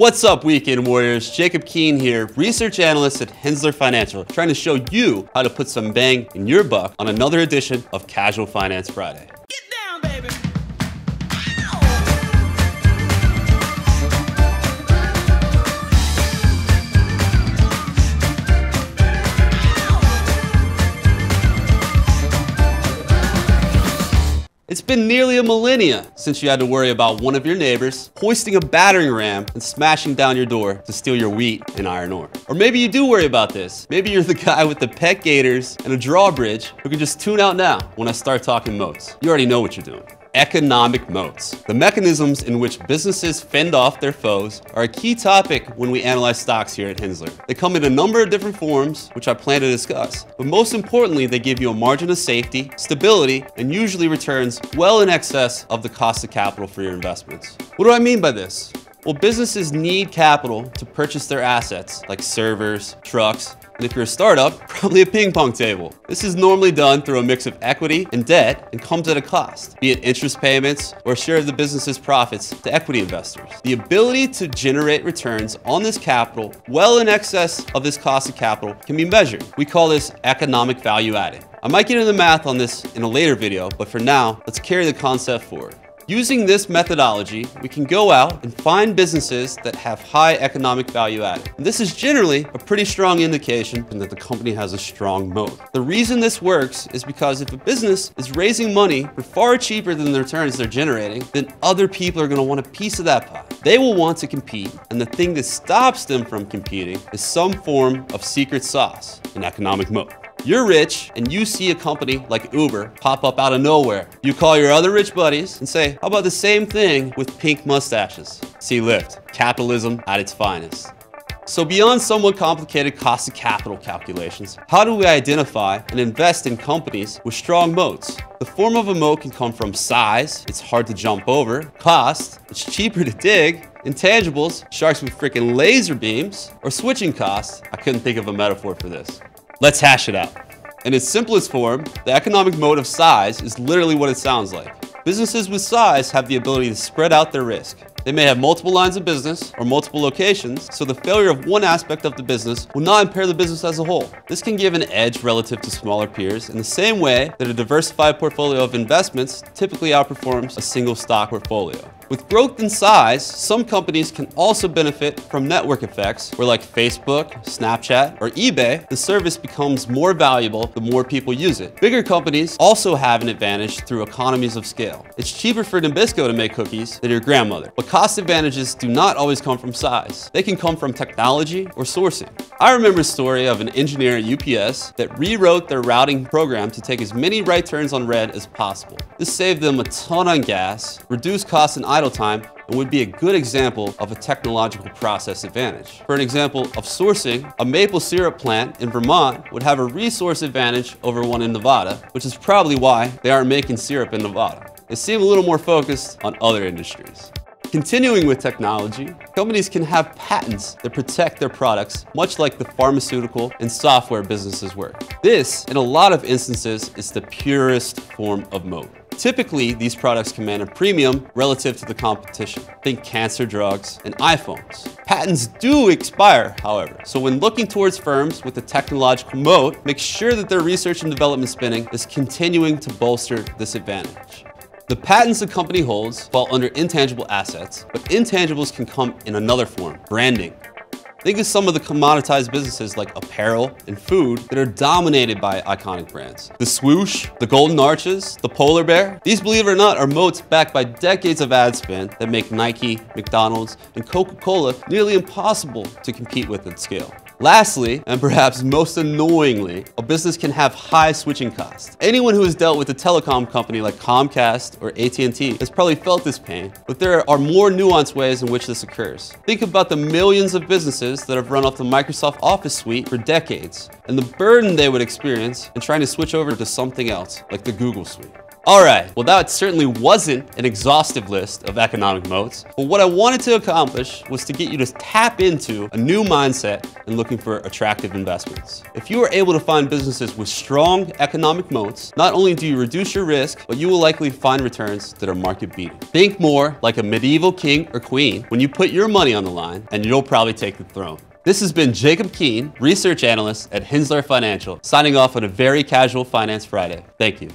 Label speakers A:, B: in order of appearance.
A: What's up, Weekend Warriors? Jacob Keen here, research analyst at Henssler Financial, trying to show you how to put some bang in your buck on another edition of Casual Finance Friday. It's been nearly a millennia since you had to worry about one of your neighbors hoisting a battering ram and smashing down your door to steal your wheat and iron ore. Or maybe you do worry about this. Maybe you're the guy with the pet gators and a drawbridge who can just tune out now when I start talking moats. You already know what you're doing economic moats. The mechanisms in which businesses fend off their foes are a key topic when we analyze stocks here at Henssler. They come in a number of different forms, which I plan to discuss, but most importantly, they give you a margin of safety, stability, and usually returns well in excess of the cost of capital for your investments. What do I mean by this? Well, businesses need capital to purchase their assets like servers, trucks, and if you're a startup, probably a ping pong table. This is normally done through a mix of equity and debt and comes at a cost, be it interest payments or share of the business's profits to equity investors. The ability to generate returns on this capital well in excess of this cost of capital can be measured. We call this economic value added. I might get into the math on this in a later video, but for now, let's carry the concept forward. Using this methodology, we can go out and find businesses that have high economic value added. And this is generally a pretty strong indication that the company has a strong moat. The reason this works is because if a business is raising money for far cheaper than the returns they're generating, then other people are going to want a piece of that pie. They will want to compete, and the thing that stops them from competing is some form of secret sauce, an economic moat. You're rich and you see a company like Uber pop up out of nowhere. You call your other rich buddies and say, how about the same thing with pink mustaches? See Lyft, capitalism at its finest. So beyond somewhat complicated cost of capital calculations, how do we identify and invest in companies with strong moats? The form of a moat can come from size, it's hard to jump over, cost, it's cheaper to dig, intangibles, sharks with freaking laser beams, or switching costs. I couldn't think of a metaphor for this. Let's hash it out. In its simplest form, the economic moat of size is literally what it sounds like. Businesses with size have the ability to spread out their risk. They may have multiple lines of business or multiple locations, so the failure of one aspect of the business will not impair the business as a whole. This can give an edge relative to smaller peers in the same way that a diversified portfolio of investments typically outperforms a single stock portfolio. With growth in size, some companies can also benefit from network effects where like Facebook, Snapchat, or eBay, the service becomes more valuable the more people use it. Bigger companies also have an advantage through economies of scale. It's cheaper for Nabisco to make cookies than your grandmother, but cost advantages do not always come from size. They can come from technology or sourcing. I remember a story of an engineer at UPS that rewrote their routing program to take as many right turns on red as possible. This saved them a ton on gas, reduced costs and idle time, and would be a good example of a technological process advantage. For an example of sourcing, a maple syrup plant in Vermont would have a resource advantage over one in Nevada, which is probably why they aren't making syrup in Nevada. They seem a little more focused on other industries. Continuing with technology, companies can have patents that protect their products, much like the pharmaceutical and software businesses work. This, in a lot of instances, is the purest form of moat. Typically, these products command a premium relative to the competition. Think cancer drugs and iPhones. Patents do expire, however, so when looking towards firms with a technological moat, make sure that their research and development spending is continuing to bolster this advantage. The patents a company holds fall under intangible assets, but intangibles can come in another form, branding. Think of some of the commoditized businesses like apparel and food that are dominated by iconic brands. The swoosh, the golden arches, the polar bear. These, believe it or not, are moats backed by decades of ad spend that make Nike, McDonald's, and Coca-Cola nearly impossible to compete with at scale. Lastly, and perhaps most annoyingly, a business can have high switching costs. Anyone who has dealt with a telecom company like Comcast or AT&T has probably felt this pain, but there are more nuanced ways in which this occurs. Think about the millions of businesses that have run off the Microsoft Office suite for decades, and the burden they would experience in trying to switch over to something else, like the Google suite. All right, well that certainly wasn't an exhaustive list of economic moats, but what I wanted to accomplish was to get you to tap into a new mindset and looking for attractive investments. If you are able to find businesses with strong economic moats, not only do you reduce your risk, but you will likely find returns that are market beating. Think more like a medieval king or queen when you put your money on the line, and you'll probably take the throne. This has been Jacob Keen, research analyst at Henssler Financial, signing off on a very casual Finance Friday. Thank you.